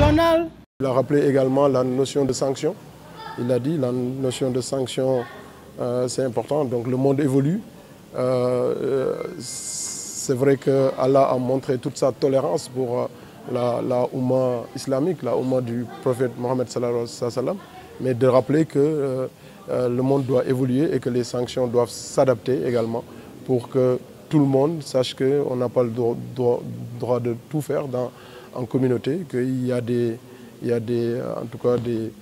Il a rappelé également la notion de sanction. Il a dit la notion de sanction, euh, c'est important. Donc le monde évolue. Euh, c'est vrai que Allah a montré toute sa tolérance pour euh, la, la islamique, la Oumma du prophète Mohammed sallallahu mais de rappeler que euh, euh, le monde doit évoluer et que les sanctions doivent s'adapter également pour que tout le monde sache qu'on n'a pas le droit, droit, droit, de tout faire dans, en communauté, qu'il y a des, il y a des, en tout cas des,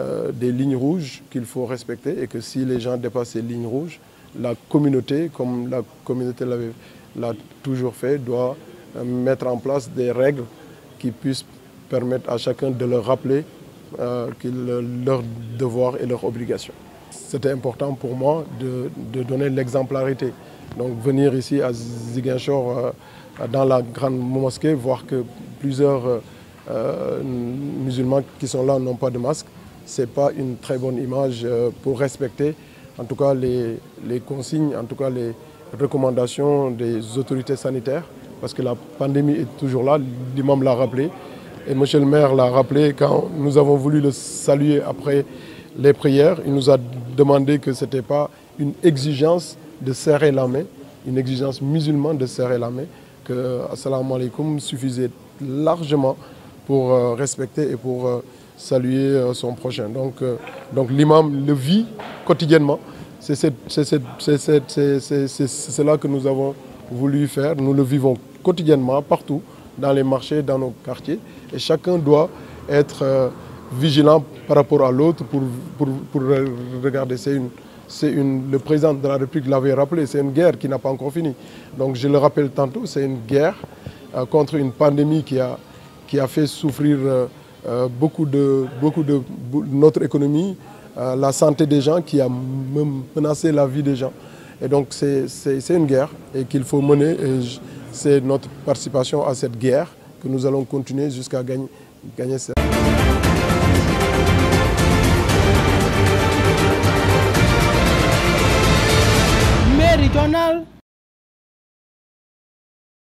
euh, des lignes rouges qu'il faut respecter et que si les gens dépassent ces lignes rouges, la communauté, comme la communauté l'a toujours fait, doit euh, mettre en place des règles qui puissent permettre à chacun de leur rappeler euh, leurs devoirs et leurs obligations. C'était important pour moi de, donner l'exemplarité. Donc venir ici à Ziguinchor, euh, dans la grande mosquée, voir que plusieurs euh, euh, musulmans qui sont là n'ont pas de masque, ce n'est pas une très bonne image euh, pour respecter en tout cas les, consignes, en tout cas les recommandations des autorités sanitaires, parce que la pandémie est toujours là, l'imam l'a rappelé, et monsieur le maire l'a rappelé quand nous avons voulu le saluer après les prières, il nous a demandé que ce n'était pas une exigence de serrer la main, une exigence musulmane de serrer la main, que assalamu alaikum suffisait largement pour euh, respecter et pour euh, saluer euh, son prochain. Donc, donc l'imam le vit quotidiennement. C'est cela que nous avons voulu faire. Nous le vivons quotidiennement, partout, dans les marchés, dans nos quartiers. Et chacun doit être vigilant par rapport à l'autre pour, pour, regarder. Une, une, le président de la République l'avait rappelé, c'est une guerre qui n'a pas encore fini. Donc je le rappelle tantôt, c'est une guerre euh, contre une pandémie qui a, qui a fait souffrir euh, beaucoup, de, beaucoup de notre économie, euh, la santé des gens, qui a menacé la vie des gens. Et donc c'est une guerre et qu'il faut mener. C'est notre participation à cette guerre que nous allons continuer jusqu'à gagner, gagner. regional